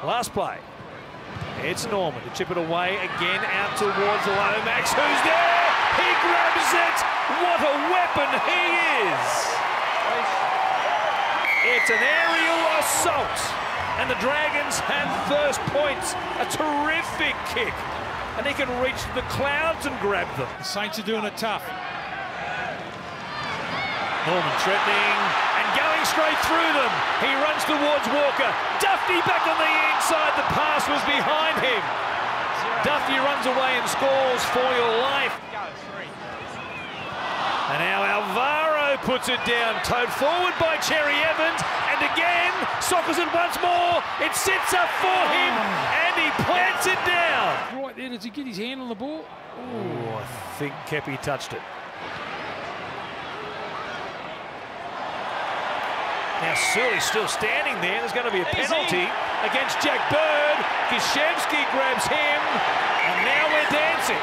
Last play. It's Norman to chip it away again out towards Lomax. Who's there? He grabs it. What a weapon he is. It's an aerial assault. And the Dragons have first points. A terrific kick. And he can reach the clouds and grab them. The Saints are doing it tough. Norman threatening going straight through them. He runs towards Walker. Dufty back on the inside. The pass was behind him. Dufty runs away and scores for your life. And now Alvaro puts it down. Towed forward by Cherry Evans. And again, sockers it once more. It sits up for him and he plants it down. Right there, does he get his hand on the ball? Oh, I think Keppie touched it. Now Surly's still standing there. There's going to be a penalty against Jack Bird. Gosiewski grabs him, and now we're dancing.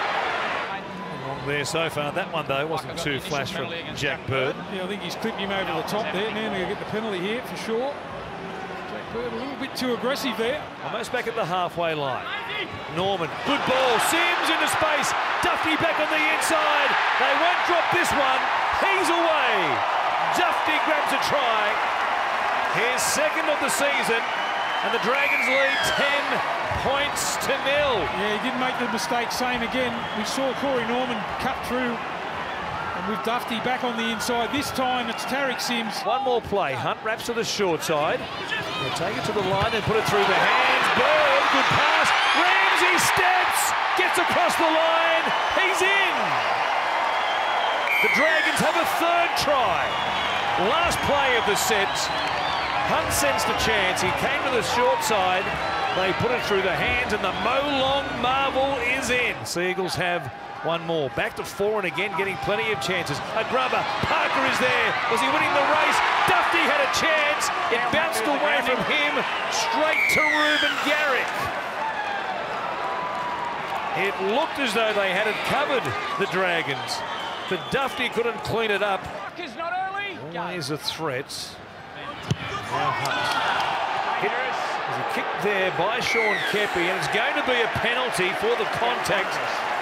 Wrong there so far. That one, though, wasn't too flash from Jack Bird. Yeah, I think he's clipped him over the top there. Now they're going to get the penalty here for sure. Jack Bird a little bit too aggressive there. Almost back at the halfway line. Norman, good ball. Sims into space. Dufty back on the inside. They won't drop this one. He's away. Dufty grabs a try. His second of the season, and the Dragons lead 10 points to nil. Yeah, he didn't make the mistake same again. We saw Corey Norman cut through, and with Dufty back on the inside. This time it's Tariq Sims. One more play. Hunt wraps to the short side. They'll take it to the line and put it through the hands. Bird, good pass. Ramsey steps, gets across the line. He's in. The Dragons have a third try. Last play of the set. Hunt sensed a chance. He came to the short side. They put it through the hands, and the Mo Long marvel is in. Seagulls have one more. Back to four, and again getting plenty of chances. A grubber. Parker is there. Was he winning the race? Dufty had a chance. It bounced away from him straight to Reuben Garrick. It looked as though they had it covered, the Dragons. But Dufty couldn't clean it up. Always a threat. Now Hunt. There's a kick there by Sean Keppie, and it's going to be a penalty for the contact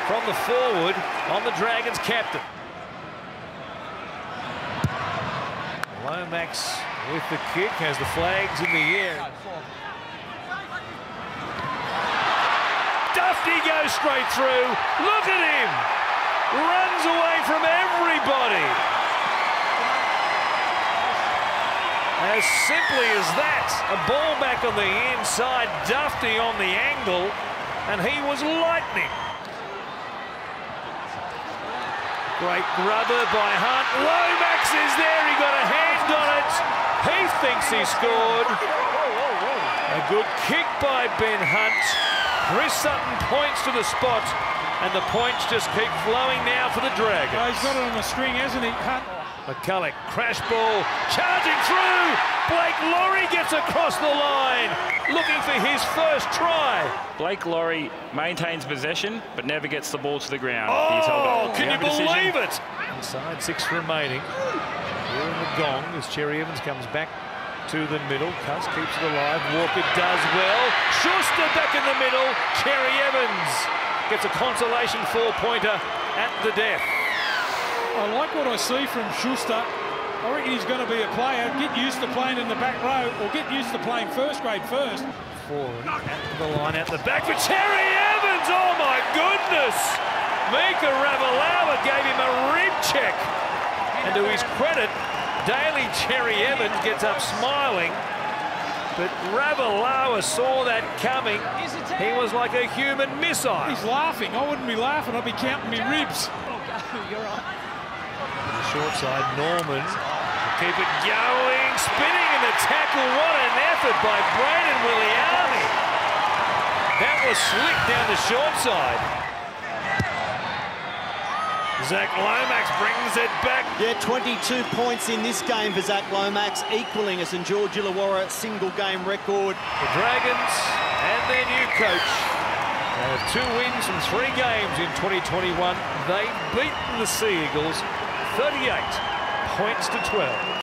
from the forward on the Dragons captain. Lomax with the kick has the flags in the air. Dufty goes straight through. Look at him. Runs away from everybody. As simply as that, a ball back on the inside, Dufty on the angle, and he was lightning. Great grubber by Hunt. Lomax is there, he got a hand on it. He thinks he scored. A good kick by Ben Hunt. Chris Sutton points to the spot, and the points just keep flowing now for the Dragons. Oh, he's got it on the string, hasn't he, Hunt? McCulloch, crash ball, charging through. Blake Lawrie gets across the line, looking for his first try. Blake Lawrie maintains possession, but never gets the ball to the ground. Oh, can you believe it? Inside six remaining. Here in the gong as Cherry Evans comes back to the middle. Cuss keeps it alive. Walker does well. Schuster back in the middle. Cherry Evans gets a consolation four-pointer at the death. I like what I see from Schuster. I reckon he's going to be a player. Get used to playing in the back row or get used to playing first grade first. Forward, at the line, out the back for Cherry Evans. Oh, my goodness. Mika Ravalawa gave him a rib check. And to his credit, Daly Cherry Evans gets up smiling. But Ravalawa saw that coming. He was like a human missile. He's laughing. I wouldn't be laughing. I'd be counting my ribs. Oh, you're right. The short side, Norman. Keep it going. Spinning in the tackle. What an effort by Brayden Wiliame. That was slick down the short side. Zac Lomax brings it back. Yeah, 22 points in this game for Zac Lomax, equaling a St George Illawarra single game record. The Dragons and their new coach have two wins from three games in 2021. They've beaten the Sea Eagles 38 points to 12.